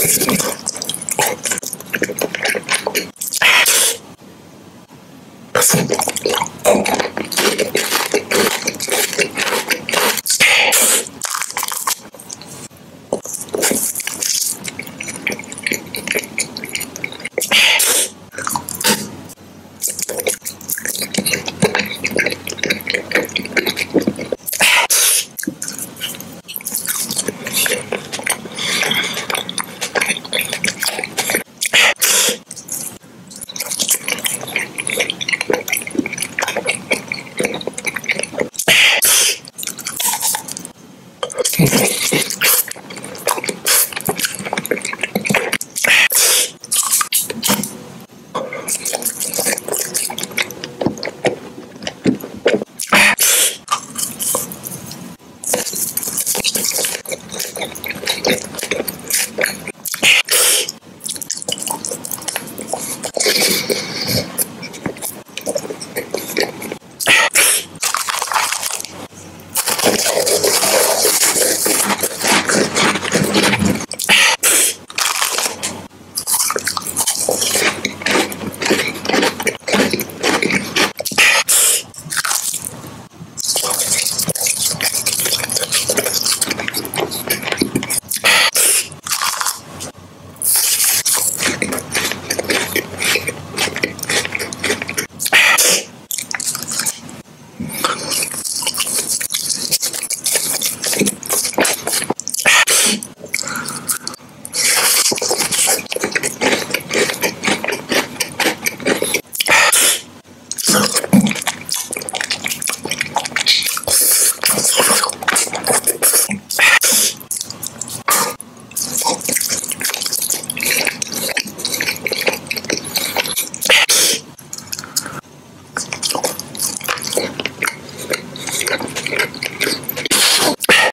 Thank you. う kidding. そうそう。